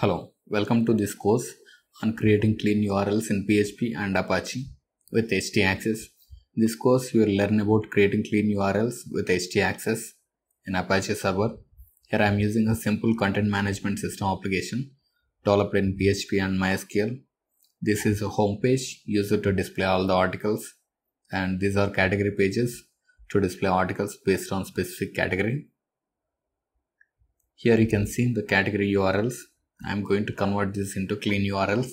Hello, welcome to this course on creating clean URLs in PHP and Apache with htaccess. In this course, you will learn about creating clean URLs with htaccess in Apache server. Here I am using a simple content management system application developed in PHP and MySQL. This is a home page used to display all the articles and these are category pages to display articles based on specific category. Here you can see the category URLs I'm going to convert this into clean URLs.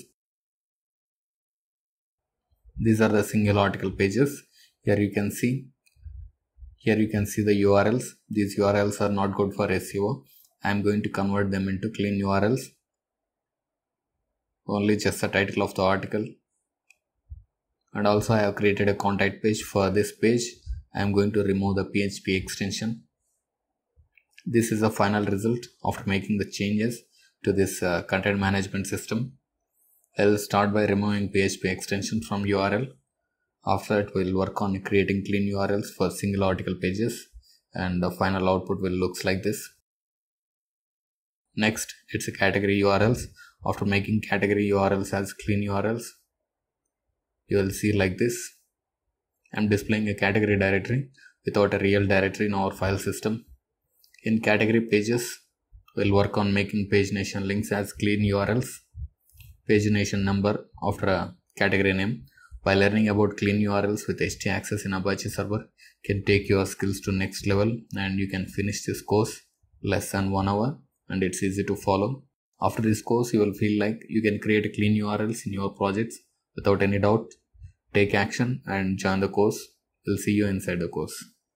These are the single article pages. Here you can see. Here you can see the URLs. These URLs are not good for SEO. I'm going to convert them into clean URLs. Only just the title of the article. And also I have created a contact page for this page. I'm going to remove the PHP extension. This is the final result after making the changes to this uh, content management system. I'll start by removing PHP extension from URL. After that, we'll work on creating clean URLs for single article pages and the final output will looks like this. Next, it's a category URLs. After making category URLs as clean URLs, you will see like this. I'm displaying a category directory without a real directory in our file system. In category pages, We'll work on making pagination links as clean URLs, pagination number after a category name. By learning about clean URLs with htaccess in Apache server can take your skills to next level and you can finish this course less than one hour and it's easy to follow. After this course, you will feel like you can create clean URLs in your projects without any doubt. Take action and join the course. We'll see you inside the course.